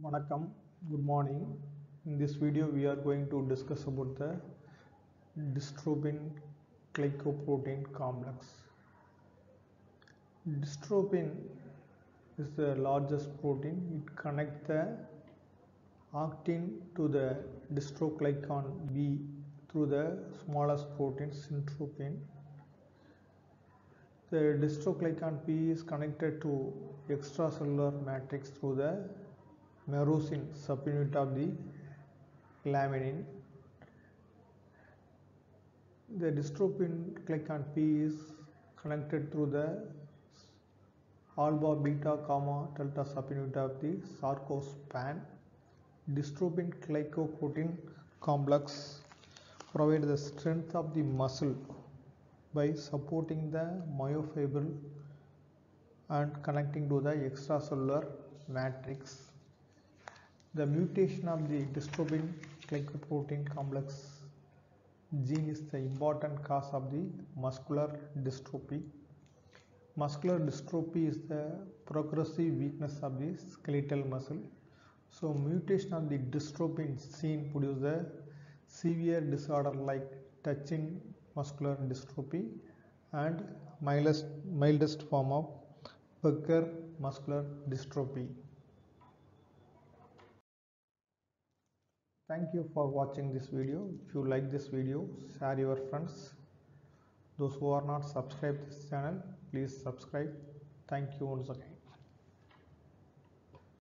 Manakam, good morning. In this video we are going to discuss about the dystrophin glycoprotein complex. Dystrophin is the largest protein. It connects the actin to the dystroglycan B through the smallest protein syntrophin. The dystroglycan B is connected to extracellular matrix through the merosin subunit of the laminin. The dystrophin glycan P is connected through the alpha, beta, gamma, delta subunit of the sarcospan. Dystrophin glycoprotein complex provide the strength of the muscle by supporting the myofibril and connecting to the extracellular matrix. The mutation of the dystrophin glycoprotein complex gene is the important cause of the muscular dystrophy. Muscular dystrophy is the progressive weakness of the skeletal muscle. So mutation of the dystrophin gene produces a severe disorder like Duchenne muscular dystrophy and mildest, mildest form of Becker muscular dystrophy. Thank you for watching this video. If you like this video, share your friends. Those who are not subscribed this channel, please subscribe. Thank you once again.